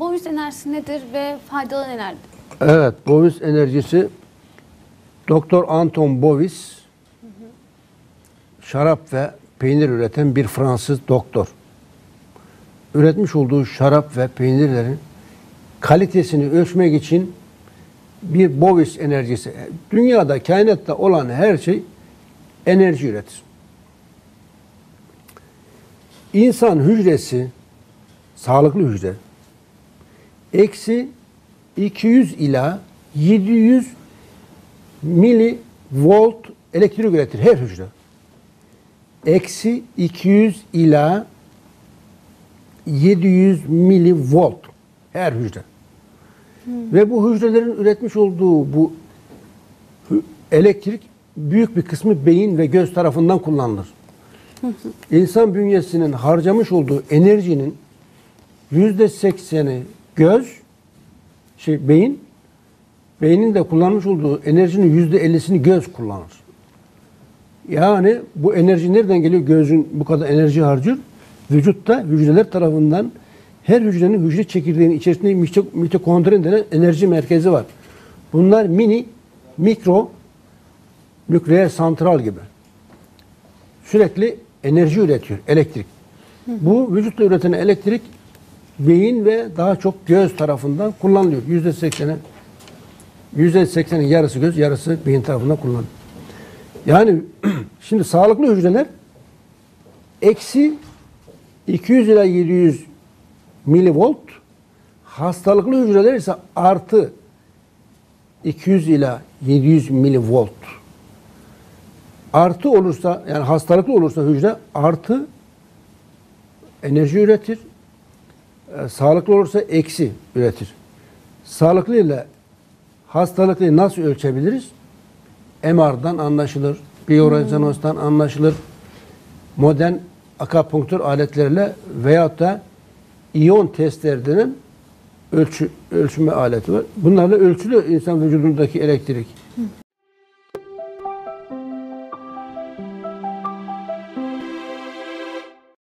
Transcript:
Bovis enerjisi nedir ve faydalı nelerdir? Evet, Bovis enerjisi Doktor Anton Bovis şarap ve peynir üreten bir Fransız doktor. Üretmiş olduğu şarap ve peynirlerin kalitesini ölçmek için bir Bovis enerjisi. Dünyada, kainatta olan her şey enerji üretir. İnsan hücresi, sağlıklı hücre, eksi 200 ila 700 milivolt elektrik üretir her hücre. Eksi 200 ila 700 milivolt her hücre. Ve bu hücrelerin üretmiş olduğu bu elektrik büyük bir kısmı beyin ve göz tarafından kullanılır. İnsan bünyesinin harcamış olduğu enerjinin yüzde sekseni göz, şey beyin, beynin de kullanmış olduğu enerjinin yüzde ellisini göz kullanır. Yani bu enerji nereden geliyor? Gözün bu kadar enerji harcıyor. Vücutta hücreler tarafından her hücrenin hücre çekirdeğinin içerisinde mito- mitokondri denen enerji merkezi var. Bunlar mini, mikro, nükleer santral gibi. Sürekli enerji üretiyor, elektrik. Bu vücutta üreten elektrik beyin ve daha çok göz tarafından kullanılıyor. Yüzde sekseni, yüzde seksenin yarısı göz, yarısı beyin tarafından kullanılıyor. Yani şimdi sağlıklı hücreler eksi 200 ila 700 milivolt, hastalıklı hücreler ise artı 200 ila 700 milivolt. Artı olursa yani hastalıklı olursa hücre artı enerji üretir. E, sağlıklı olursa eksi üretir. Sağlıklı ile hastalıklıyı nasıl ölçebiliriz? MR'dan anlaşılır, biyorezonanstan anlaşılır, modern akapunktur aletleriyle veyahut da iyon testler denen ölçü, ölçme aleti var. Bunlarla ölçülüyor insan vücudundaki elektrik.